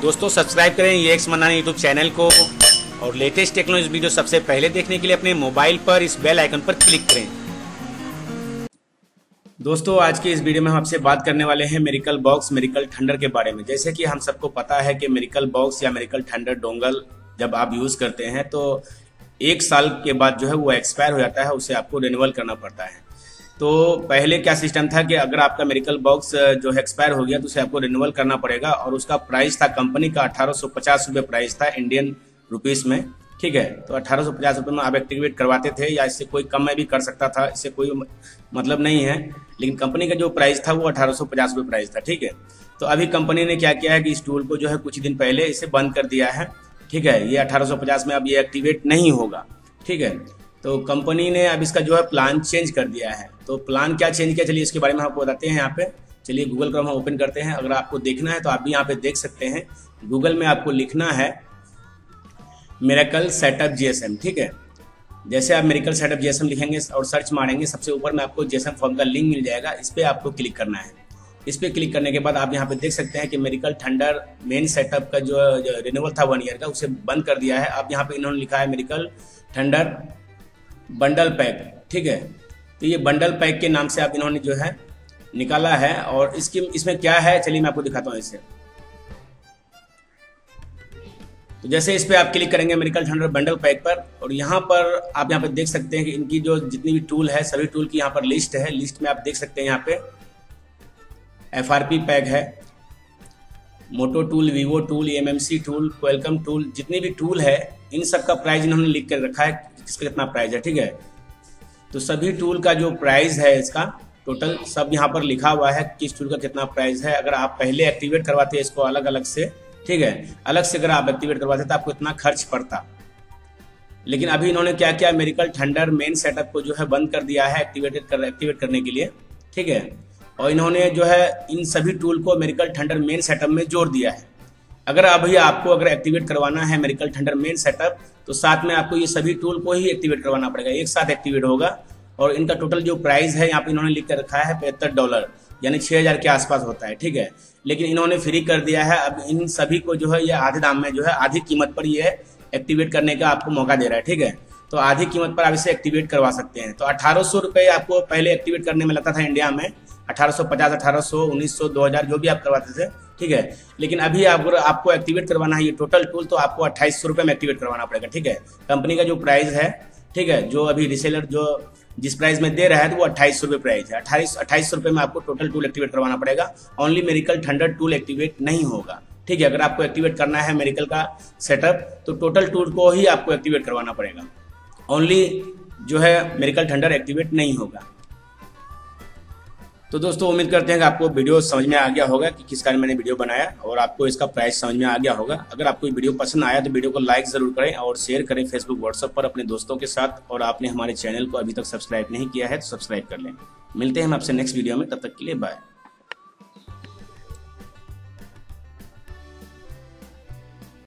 दोस्तों सब्सक्राइब करें ये एक्स मनानी यूट्यूब चैनल को और लेटेस्ट टेक्नोलॉजी वीडियो सबसे पहले देखने के लिए अपने मोबाइल पर इस बेल आइकन पर क्लिक करें। दोस्तों, आज के इस वीडियो में हम आपसे बात करने वाले हैं मेरिकल बॉक्स मेरिकल ठंडर के बारे में। जैसे कि हम सबको पता है कि मेरिकल बॉक्स या मेरिकल ठंडर डोंगल जब आप यूज़ करते हैं तो एक साल के बाद जो है वो एक्सपायर हो जाता है, उसे आपको रिन्यूअल करना पड़ता है। तो पहले क्या सिस्टम था कि अगर आपका मेडिकल बॉक्स जो है एक्सपायर हो गया तो उसे आपको रिन्यूअल करना पड़ेगा और उसका प्राइस था कंपनी का अठारह सौ पचास रुपये प्राइस था इंडियन रुपीस में, ठीक है? तो अठारह सौ पचास रुपये में आप एक्टिवेट करवाते थे या इससे कोई कम में भी कर सकता था, इससे कोई मतलब नहीं है, लेकिन कंपनी का जो प्राइस था वो अठारह सौ पचास रुपये प्राइस था, ठीक है? तो अभी कंपनी ने क्या किया है कि इस टूल को जो है कुछ दिन पहले इसे बंद कर दिया है, ठीक है? ये अठारह सौ पचास में अब ये एक्टिवेट नहीं होगा, ठीक है? तो कंपनी ने अब इसका जो है प्लान चेंज कर दिया है। तो प्लान क्या चेंज किया? चलिए इसके बारे में आपको बताते हैं यहाँ पे। चलिए गूगल क्रोम हम ओपन करते हैं। अगर आपको देखना है तो आप भी यहाँ पे देख सकते हैं। गूगल में आपको लिखना है मेरेकल सेटअप जीएसएम ठीक है? जैसे आप मेरिकल सेटअप जीएसएम लिखेंगे और सर्च मारेंगे सबसे ऊपर में आपको जीएसएम फॉर्म का लिंक मिल जाएगा। इस पर आपको क्लिक करना है। इस पर क्लिक करने के बाद आप यहाँ पे देख सकते हैं कि मेडिकल थंडर मेन सेटअप का जो, जो रिन्यूअल था वन ईयर का उसे बंद कर दिया है। अब यहाँ पे इन्होंने लिखा है मेडिकल थंडर बंडल पैक, ठीक है? तो ये बंडल पैक के नाम से आप इन्होंने जो है निकाला है और इसकी, इसमें क्या है? चलिए मैं आपको दिखाता हूँ इसे। तो जैसे इस पर आप क्लिक करेंगे मेडिकल थंडर बंडल पैक पर, और यहाँ पर आप यहाँ पर देख सकते हैं कि इनकी जो जितनी भी टूल है, सभी टूल की यहाँ पर लिस्ट है। लिस्ट में आप देख सकते हैं यहाँ पे एफ़ पैक है, Moto tool, Vivo tool, MMC tool welcome tool, जितनी भी टूल है इन सब का प्राइस इन्होंने लिख कर रखा है किसका कितना प्राइस है, ठीक है? तो सभी टूल का जो प्राइस है इसका टोटल सब यहाँ पर लिखा हुआ है, किस टूल का कितना प्राइस है, अगर आप पहले एक्टिवेट करवाते इसको अलग अलग से, ठीक है? अलग से अगर आप एक्टिवेट करवाते तो आपको इतना खर्च पड़ता। लेकिन अभी इन्होंने क्या किया मेरिकल ठंडर मेन सेटअप को जो है बंद कर दिया है एक्टिवेटेड कर एक्टिवेट करने के लिए, ठीक है? और इन्होंने जो है इन सभी टूल को मेरिकल ठंडर मेन सेटअप में जोड़ दिया है। अगर अभी आपको अगर एक्टिवेट करवाना है मेरिकल ठंडर मेन सेटअप तो साथ में आपको ये सभी टूल को ही एक्टिवेट करवाना पड़ेगा। एक साथ एक्टिवेट होगा और इनका टोटल जो प्राइस है यहाँ पे इन्होंने लिख कर रखा है पचहत्तर डॉलर यानी छः हज़ार के आसपास होता है, ठीक है? लेकिन इन्होंने फ्री कर दिया है। अब इन सभी को जो है ये आधे दाम में जो है आधी कीमत पर ये एक्टिवेट करने का आपको मौका दे रहा है, ठीक है? तो आधी कीमत पर आप इसे एक्टिवेट करवा सकते हैं। तो अठारह सौ रुपये आपको पहले एक्टिवेट करने में लगता था इंडिया में। अठारह सौ पचास, अठारह सौ, उन्नीस सौ, दो हज़ार, जो भी आप करवाते थे ठीक है? लेकिन अभी अगर आपको एक्टिवेट करवाना है ये टोटल टूल तो आपको अट्ठाईस सौ रुपये में एक्टिवेट करवाना पड़ेगा, ठीक है? कंपनी का जो प्राइस है, ठीक है? जो अभी रिसेलर जो जिस प्राइस में दे रहा है तो वो अट्ठाईस सौ रुपये प्राइस है। अट्ठाईस अट्ठाईस सौ रुपये में आपको टोटल टूल एक्टिवेट करवाना पड़ेगा। Only Miracle Thunder tool activate नहीं होगा, ठीक है? अगर आपको एक्टिवेट करना है मेरिकल का सेटअप तो टोटल टूल को ही आपको एक्टिवेट करवाना पड़ेगा। ओनली जो है मेरिकल थंडर एक्टिवेट नहीं होगा। तो दोस्तों, उम्मीद करते हैं कि आपको वीडियो समझ में आ गया होगा कि किस कारण मैंने वीडियो बनाया और आपको इसका प्राइस समझ में आ गया होगा। अगर आपको वीडियो पसंद आया तो वीडियो को लाइक ज़रूर करें और शेयर करें फेसबुक व्हाट्सएप पर अपने दोस्तों के साथ और आपने हमारे चैनल को अभी तक सब्सक्राइब नहीं किया है तो सब्सक्राइब कर लें। मिलते हैं हम आपसे नेक्स्ट वीडियो में, तब तक के लिए बाय